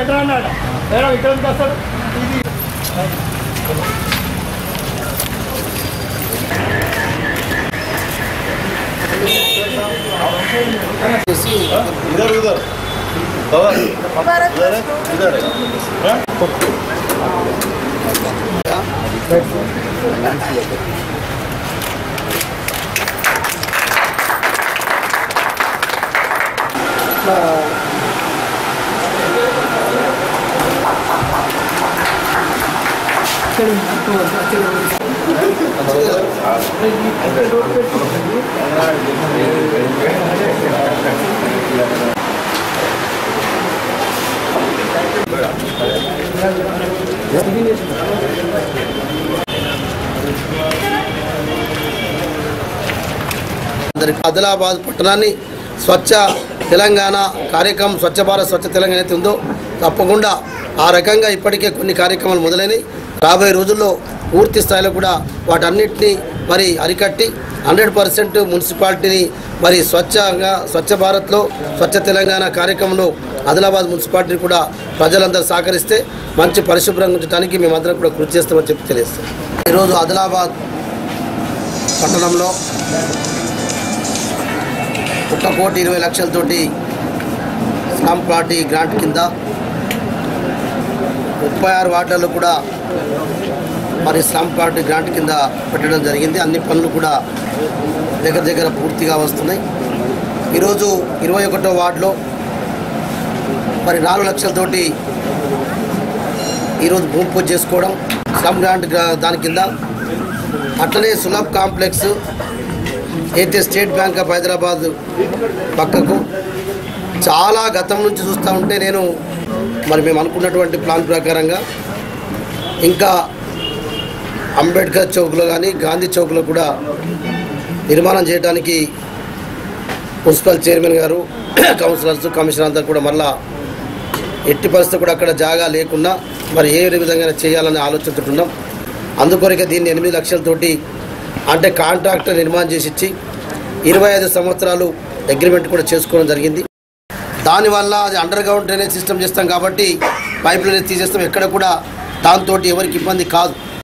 వెటరా అన్నాడు వేరే ఇక్కడ వస్తాడు ఇది ఇదర్ ఆదిలాబాద్ పట్టణాన్ని స్వచ్ఛ తెలంగాణ కార్యక్రమం స్వచ్ఛ భారత్ స్వచ్ఛ తెలంగాణ అయితే ఉందో తప్పకుండా ఆ రకంగా ఇప్పటికే కొన్ని కార్యక్రమాలు మొదలైనవి. రాబోయే రోజుల్లో పూర్తి స్థాయిలో కూడా వాటన్నిటిని మరి అరికట్టి హండ్రెడ్ పర్సెంట్ మున్సిపాలిటీని మరి స్వచ్ఛంగా స్వచ్ఛ భారత్లో స్వచ్ఛ తెలంగాణ కార్యక్రమంలో ఆదిలాబాద్ మున్సిపాలిటీని కూడా ప్రజలందరూ సహకరిస్తే మంచి పరిశుభ్రంగా ఉంచడానికి మేమందరం కూడా కృషి చేస్తామని చెప్పి తెలియస్తాం ఈరోజు ఆదిలాబాద్ పట్టణంలో ఒక కోటి ఇరవై లక్షలతోటి స్లామ్ పార్టీ గ్రాంట్ కింద ముప్పై ఆరు వార్డులలో కూడా మరి స్లమ్ పార్టీ గ్రాంట్ కింద పెట్టడం జరిగింది. అన్ని పనులు కూడా దగ్గర దగ్గర పూర్తిగా వస్తున్నాయి. ఈరోజు ఇరవై ఒకటో వార్డులో మరి నాలుగు లక్షలతోటి ఈరోజు భూమి పూజ చేసుకోవడం స్లమ్ గ్రాంట్ దాని కింద అట్లనే సులభ్ కాంప్లెక్స్ అయితే స్టేట్ బ్యాంక్ ఆఫ్ హైదరాబాద్ పక్కకు చాలా గతం నుంచి చూస్తూ ఉంటే నేను మరి మేము అనుకున్నటువంటి ప్లాన్ ప్రకారంగా ఇంకా అంబేద్కర్ చౌక్లో కానీ గాంధీ చౌక్లో కూడా నిర్మాణం చేయడానికి మున్సిపల్ చైర్మన్ గారు కౌన్సిలర్స్ కమిషనర్ అంతా కూడా మళ్ళా ఎట్టి పరిస్థితి కూడా అక్కడ జాగా లేకుండా మరి ఏ విధంగా చేయాలని ఆలోచిస్తున్నాం అందుకొరకే దీన్ని ఎనిమిది లక్షలతోటి అంటే కాంట్రాక్టర్ నిర్మాణం చేసి ఇచ్చి ఇరవై ఐదు సంవత్సరాలు అగ్రిమెంట్ కూడా చేసుకోవడం జరిగింది. దానివల్ల అది అండర్ గ్రౌండ్ డ్రైనేజ్ సిస్టమ్ చేస్తాం కాబట్టి పైప్ లైన్ తీసేస్తాం. ఎక్కడ కూడా దాంతో ఎవరికి ఇబ్బంది కాదు.